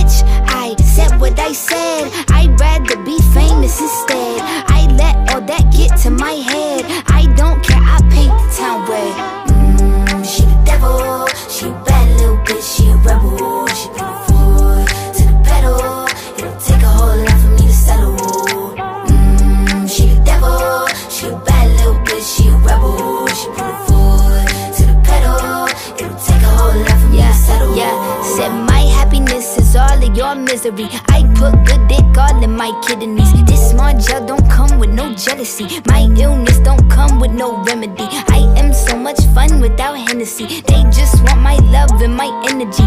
bitch. I said what I said. I'd rather be famous instead. I let all that get to my head. I don't care, I paint the town red. Mmm, she the devil. She a bad little bitch, she a rebel. She put her foot to the pedal. It'll take a whole lot for me to settle. Mmm, she the devil. She a bad little bitch, she a rebel. She put her your misery. I put good dick all in my kidneys. This Margiela don't come with no jealousy. My illness don't come with no remedy. I am so much fun without Hennessy. They just want my love and my energy.